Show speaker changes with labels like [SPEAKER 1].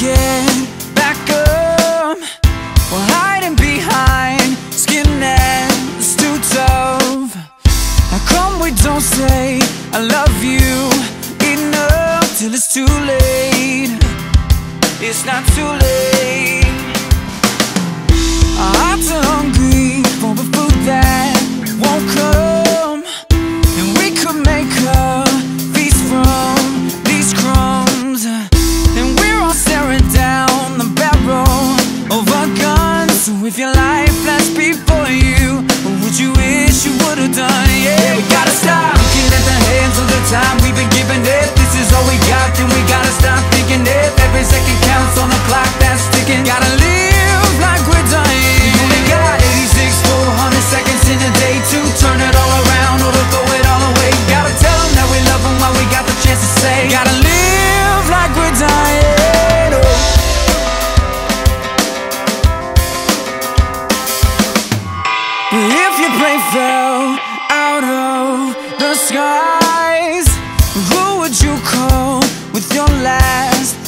[SPEAKER 1] get back up. We're hiding behind skin and too tough How come we don't say I love you enough Till it's too late? It's not too late. Our hearts are Gotta live like we're dying. Only got 86 full 100 seconds in a day to turn it all around or throw it all away. Gotta tell them that we love them while we got the chance to say. Gotta live like we're dying. If your plane fell out of the skies, who would you call with your last